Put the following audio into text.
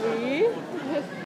believe